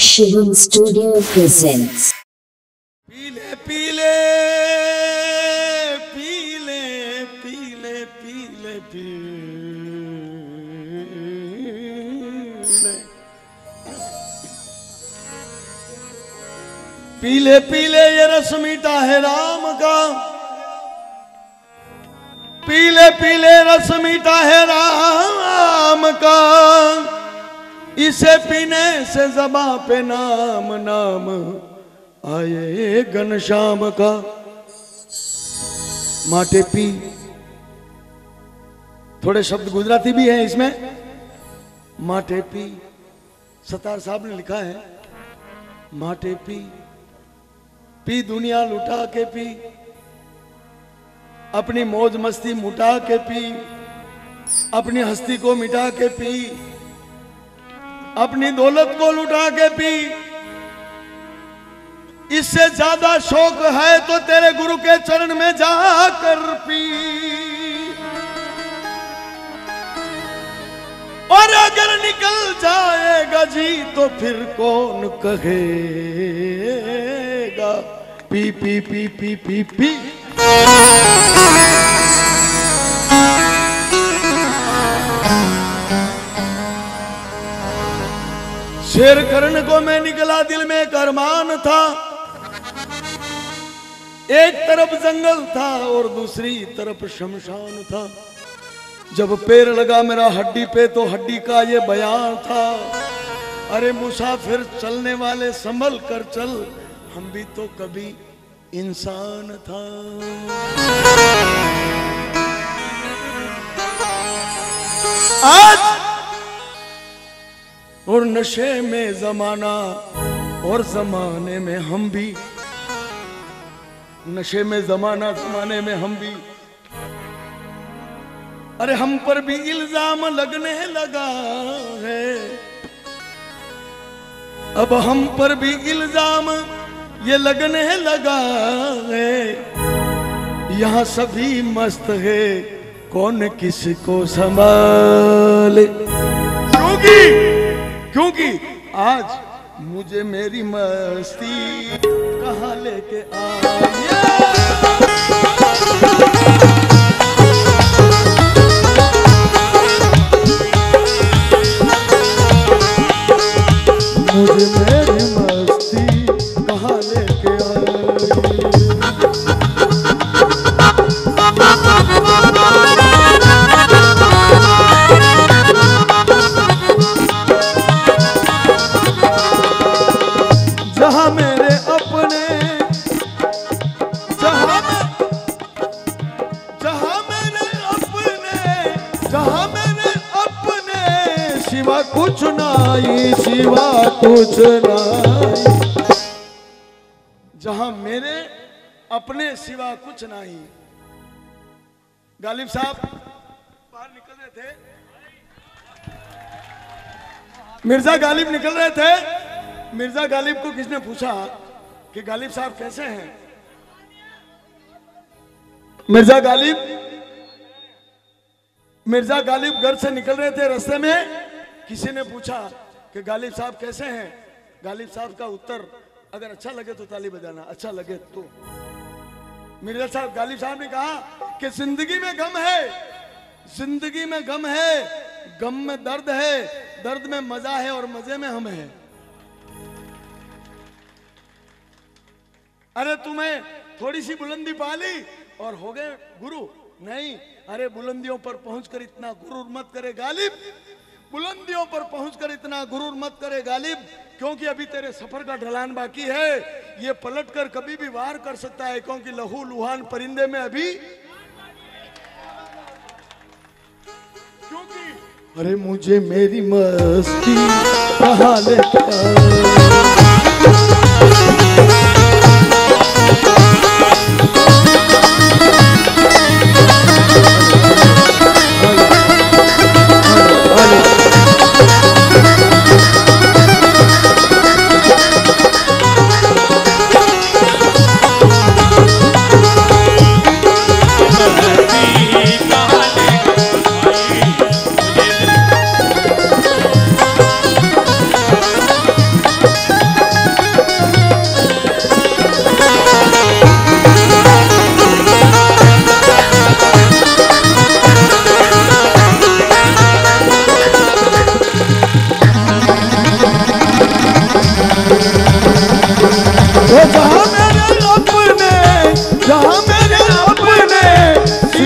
Shivam Studio presents पीले पीले पीले पीले पीले पीले। पीले पीले ये रस है राम का। पीले पीले रस है राम का। इसे पीने से जबा पे नाम नाम आए घनश्याम का। माटे पी। थोड़े शब्द गुजराती भी हैं इसमें। माटे पी। सतार साहब ने लिखा है। माटे पी। पी दुनिया लुटा के पी। अपनी मौज मस्ती मुटा के पी। अपनी हस्ती को मिटा के पी। अपनी दौलत को लुटा के पी। इससे ज़्यादा शौक है तो तेरे गुरु के चरण में जाकर पी। और अगर निकल जाएगा जी तो फिर कौन कहेगा? पी पी पी पी पी पी। शेर करण को मैं निकला दिल में एक अरमान था। एक तरफ़ जंगल था और दूसरी तरफ़ शमशान था। जब पैर लगा मेरा हड्डी पे तो हड्डी का ये बयान था। अरे मुसाफिर, चलने वाले संभल कर चल, हम भी तो कभी इंसान था। आज और नशे में जमाना और जमाने में हम भी। नशे में जमाना, जमाने में हम भी। अरे हम पर भी इल्ज़ाम लगने लगा है। अब हम पर भी इल्ज़ाम ये लगने लगा है। यहाँ सभी मस्त है, कौन किसको संभाले? क्योंकि क्योंकि आज मुझे मेरी मस्ती कहाँ लेके आई कुछ नहीं जहाँ मेरे अपने सिवा कुछ नहीं। गालिब साहब, बाहर निकल रहे थे। मिर्ज़ा गालिब निकल रहे थे। मिर्ज़ा गालिब को किसने पूछा कि गालिब साहब कैसे हैं? मिर्ज़ा गालिब मिर्ज़ा गालिब घर से निकल रहे थे, रास्ते में किसी ने पूछा कि गालिब साहब कैसे हैं? गालिब साहब का उत्तर, अगर अच्छा लगे तो ताली बजाना अच्छा लगे तो। मिर्ज़ा साहब, गालिब साहब ने कहा कि ज़िंदगी में गम है, ज़िंदगी में गम है, गम में दर्द है, दर्द में मज़ा है और मज़े में हम हैं। अरे तुम्हें थोड़ी सी बुलंदी पा ली और हो गए गुरु। नहीं, अरे बुलंदियों पर पहुंचकर इतना गुरूर मत करे, गालिब। बुलंदियों पर पहुंचकर इतना गुरूर मत करे गालिब, क्योंकि अभी तेरे सफ़र का ढलान बाकी है। ये पलटकर कभी भी वार कर सकता है, क्योंकि लहू लुहान परिंदे में अभी क्योंकि अरे मुझे मेरी मस्ती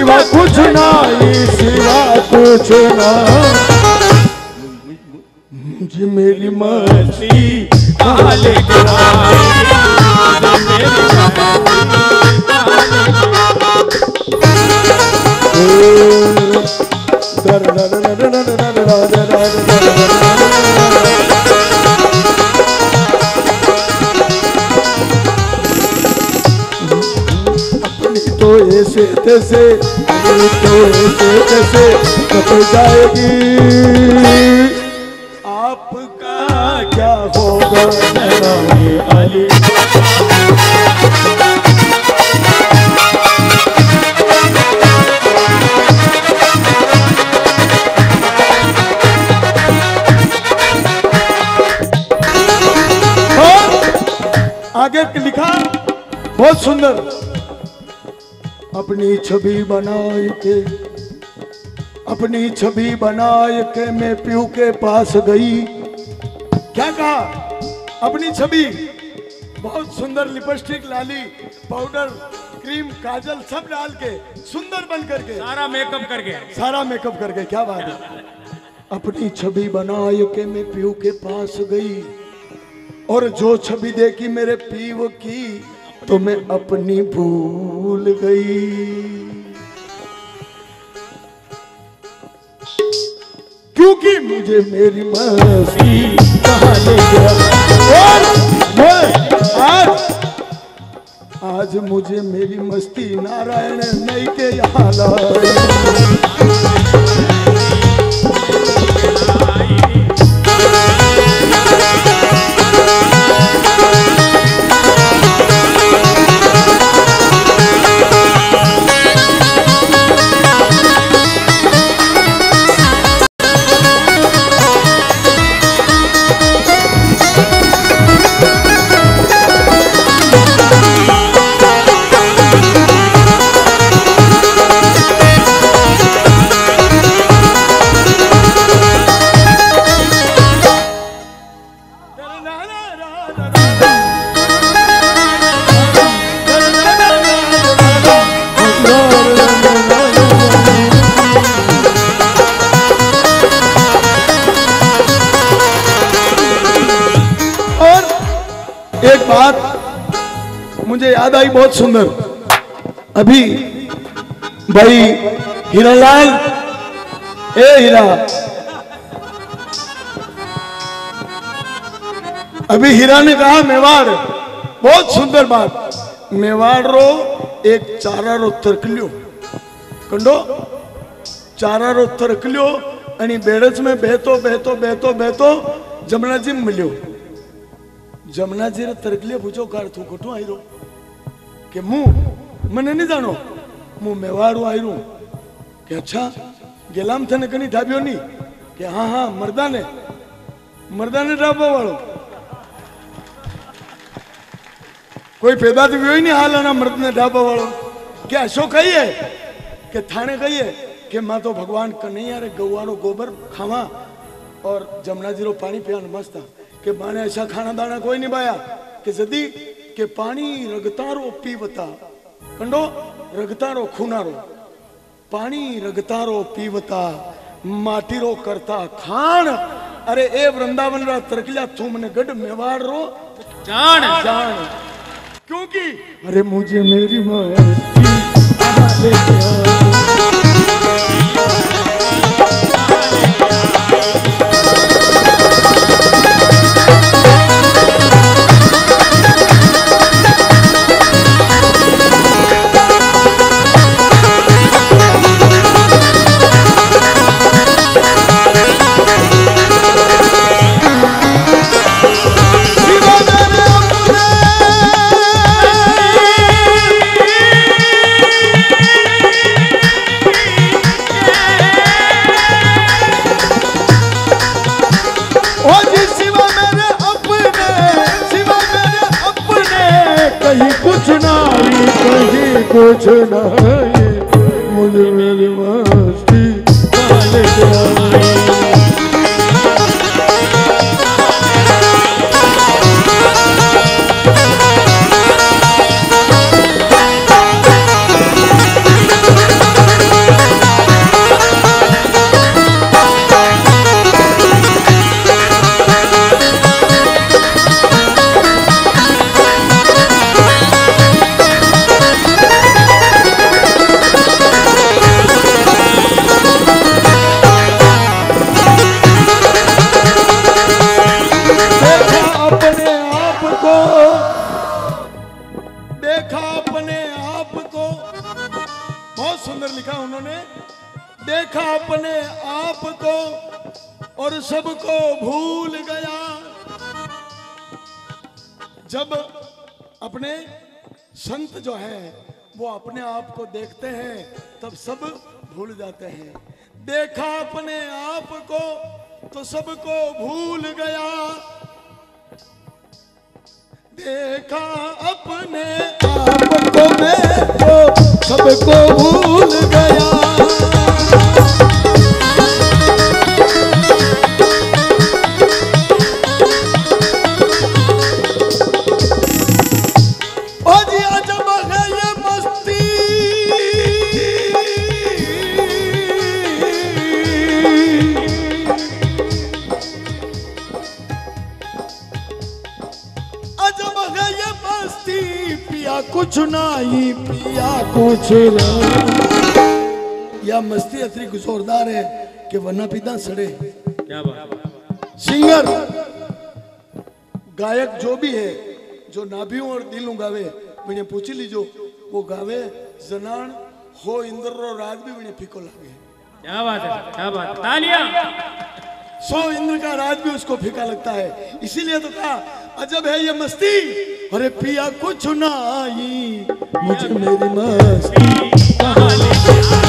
सिवा कुछ ना सिवा कुछ ना मुझे मेरी मस्ती काले Da da da da da da da da da da da da ऐसे तैसे तो ऐसे तैसे कट जाएगी। आपका क्या होगा अली? आगे लिखा, बहुत सुंदर। अपनी छवि बनाए के अपनी छवि बनाए के मैं पीयू के पास गई। क्या कहा? अपनी छवि? बहुत सुंदर लिपस्टिक लाली पाउडर क्रीम काजल सब डाल के सुंदर बन करके। सारा मेकअप करके। सारा मेकअप करके क्या बात है? अपनी छवि बनाए के मैं पीयू के पास गई। और जो छवि देखी मेरे पीव की तो मैं अपनी भूल गई। क्योंकि मुझे मेरी मस्ती आज आज मुझे मेरी मस्ती नारायण नहीं के यहाँ लाई एक बात मुझे याद आई बहुत सुंदर। अभी भाई हीरालाल ए हीरा अभी हीरा ने कहा मेवाड़ बहुत सुंदर बात मेवाड़ रो एक चारा रो तर्कल्यो कंडो चारा रो तर्कल्यो आणि बेडच में बहतो बहतो बहतो बहतो जमनाजी मिल्यो જમનાજીને તરકલીએ પૂછો કાર તું ખોટું આવ્યો કે હું મને નહીં જાણો હું મેવાડું આવ્યું કે અચ્છા ગેલામ થને કની ઢાબ્યો નહીં કે હા હા મરદાને મરદાને ઢાબા વાળો કોઈ પેદા થયો હોય નહીં હાલ આના મર્દને ઢાબા વાળો કે અશોક કહીએ કે થાણે કહીએ કે માં તો ભગવાન કનૈયા રે ગૌવાનો ગોબર ખાવા और जमुना जी रो पानी पियान मस्त था कि माने ऐसा खाना दाना कोई नहीं पाया कि जदी के पानी रगतारो पीवता कंडो रगतारो खूनारो पानी रगतारो पीवता माटीरो करता खान अरे ए वृंदावन रा तरकलिया तू मने गढ़ मेवाड़ रो જાણ जान क्योंकि अरे मुझे मेरी मस्ती मुझे मेरी मस्ती अपने संत जो है, वो अपने आप को देखते हैं, तब सब भूल जाते हैं। देखा अपने आप को तो सबको भूल गया। देखा अपने आप को मैं तो सबको भूल गया। मस्ती इतनी जोरदार है कि वरना पिता सड़े। क्या बात? सिंगर गायक जो भी है जो नाभियों और दिलों गावे मैंने पूछ लीजो वो गावे जनान हो इंद्र रो राज भी मैंने फीको लागे। क्या बात है? क्या बात तालियाँ! सो इंद्र का राज भी उसको फीका लगता है। इसीलिए तो कहा अजब है ये मस्ती अरे पिया कुछ ना आई मुझे मेरी मस्ती। देखो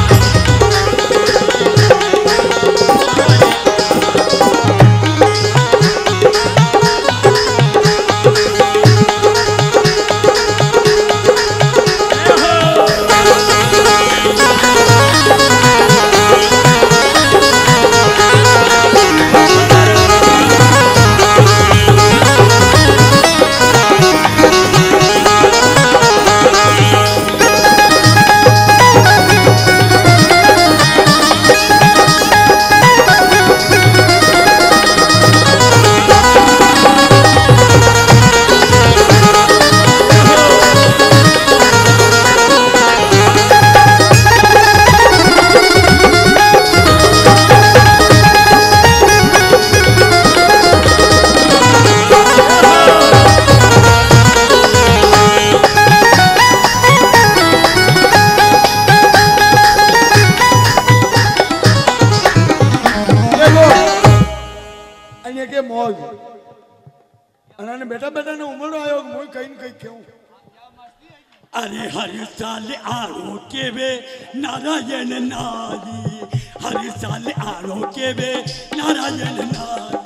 नारायण नारी हर साल आरो के बे नारायण नारी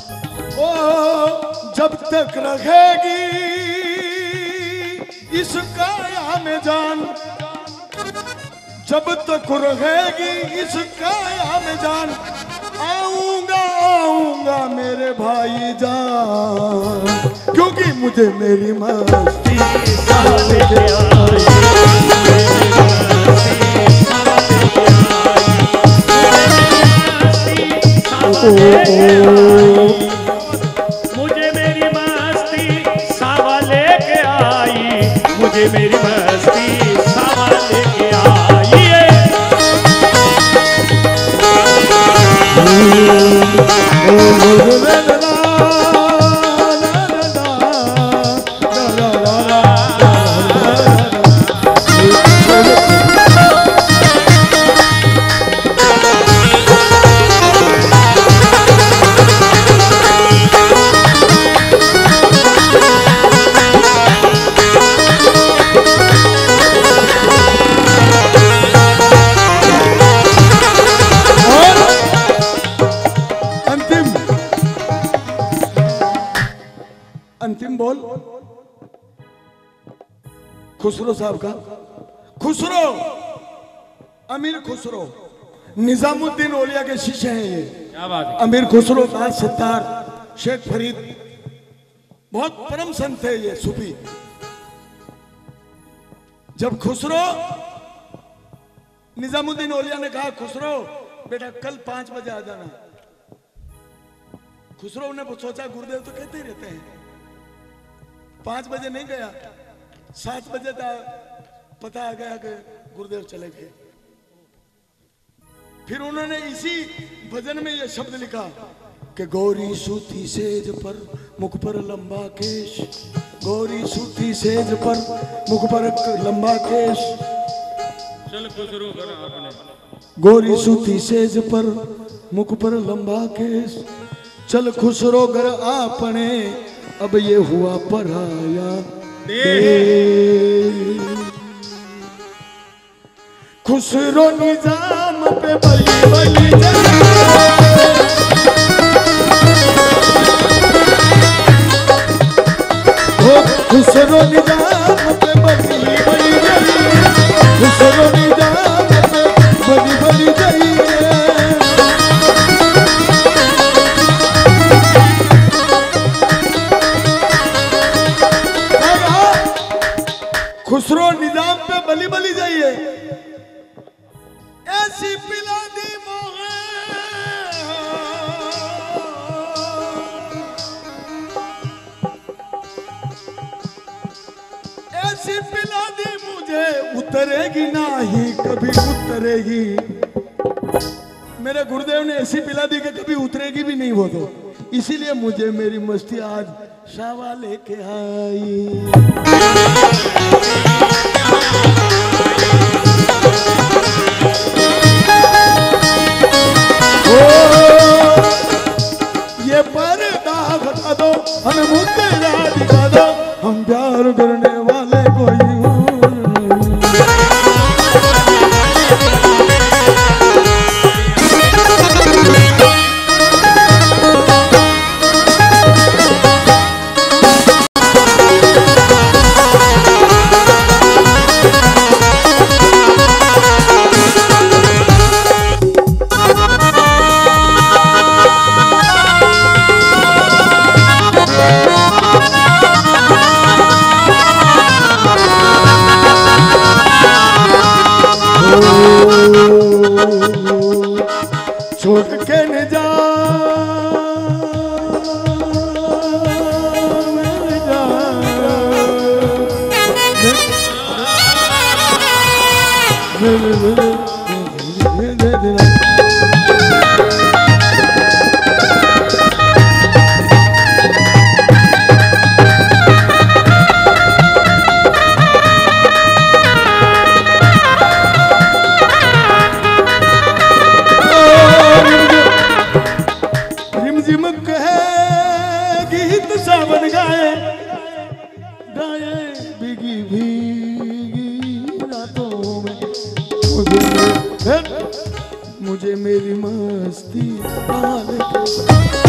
ओ, जब तक रहेगी इस काया में जान, जब तक रहेगी इस काया में जान, आऊँगा आऊँगा मेरे भाई जान, क्योंकि मुझे मेरी मस्ती मुझे मेरी मस्ती सावा लेके आई। मुझे मेरी मस्ती बोल खुसरो साहब का? खुसरो! अमीर खुसरो। निजामुद्दीन ओलिया के शिष्य हैं ये। क्या बात है? अमीर खुसरो ताज सत्तार शेख फरीद बहुत परम संत है ये सूफी। जब खुसरो निजामुद्दीन ओलिया ने कहा खुसरो बेटा कल पाँच बजे आ जाना। खुसरो ने सोचा गुरुदेव तो कहते रहते हैं। पाँच बजे नहीं गया। सात बजे तक पता आ गया कि गुरुदेव चले गए। फिर उन्होंने इसी भजन में यह शब्द लिखा कि गौरी सूती सेज पर मुख पर लंबा केश। गौरी सूती सेज पर मुख पर लंबा केश। चल करो आपने गोरी सूती सेज पर मुख पर लंबा केस चल खुसरो घर आपने अब ये हुआ पराया। खुशरो निज़ाम पे बली बली जली उतरेगी ही, कभी उतरेगी। मेरे गुरुदेव ने ऐसी पिला दी कि कभी उतरेगी भी नहीं वो तो। इसीलिए मुझे मेरी मस्ती आज शावा लेके आई। हमें मुद्दे हम प्यार गाए गाए भीगी भीगी रातों में। मुझे मुझे मेरी मस्ती पाले